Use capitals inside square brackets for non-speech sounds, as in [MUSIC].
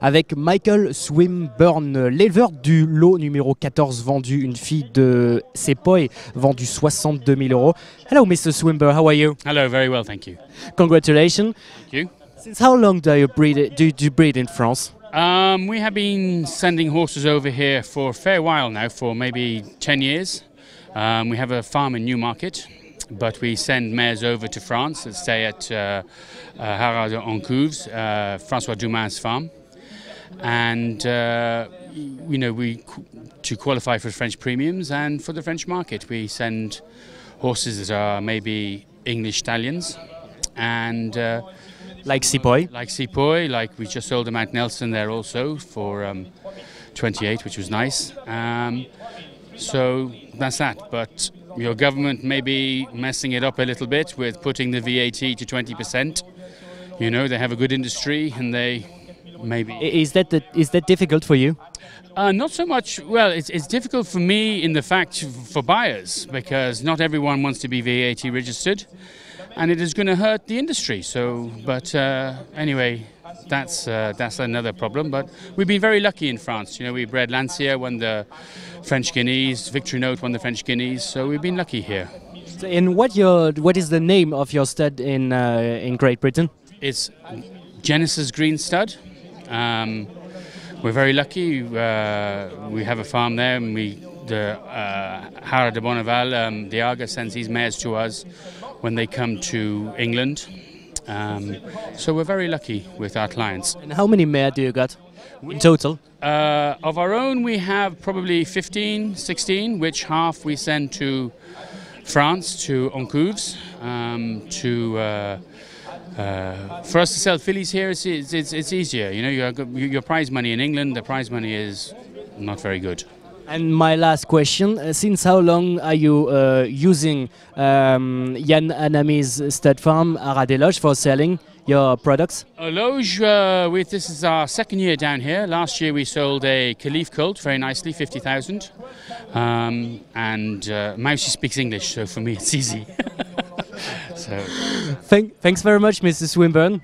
avec Michael Swinburne, l'éleveur du lot numéro 14 vendu, une fille de Sepoy vendue 62 000 euros. Hello Mr. Swinburne, how are you? Hello, very well, thank you. Congratulations. Thank you. Since how long do you breed, do, do you breed in France? Um, we have been sending horses over here for a fair while now, for maybe 10 years. Um, we have a farm in Newmarket, but we send mares over to France that stay at uh, uh, Harald en Couves, uh, Francois Dumas' farm. And, uh, you know, we to qualify for French premiums and for the French market, we send horses that are maybe English stallions and uh, Like Sepoy? like Sepoy, like we just sold a Mount Nelson there also for um, 28, which was nice. Um, so that's that. But your government may be messing it up a little bit with putting the VAT to 20%. You know, they have a good industry and they maybe. Is that, the, is that difficult for you? Uh, not so much. Well, it's, it's difficult for me in the fact for buyers because not everyone wants to be VAT registered, and it is going to hurt the industry. So, but uh, anyway, that's uh, that's another problem. But we've been very lucky in France. You know, we bred Lancia, won the French Guineas, Victory Note won the French Guineas. So we've been lucky here. So, And what, your, what is the name of your stud in, uh, in Great Britain? It's Genesis Green Stud. Um, we're very lucky. Uh, we have a farm there, and we the uh, Hara de Bonneval, um, Diaga sends these mares to us when they come to England. Um, so we're very lucky with our clients. And how many mare do you got in total? Uh, of our own, we have probably 15, 16, which half we send to France, to Oncouves, um, to. Uh, uh, for us to sell fillies here, it's, it's, it's, it's easier. You know, your, your prize money in England, the prize money is not very good. And my last question: uh, Since how long are you uh, using um, Yann Anami's stud farm Aradeloge for selling your products? Loge, uh, with, this is our second year down here. Last year we sold a Caliph colt very nicely, 50,000. Um, and uh, Mousy speaks English, so for me it's easy. [LAUGHS] so. Thank, thanks very much, Mr. Swinburn.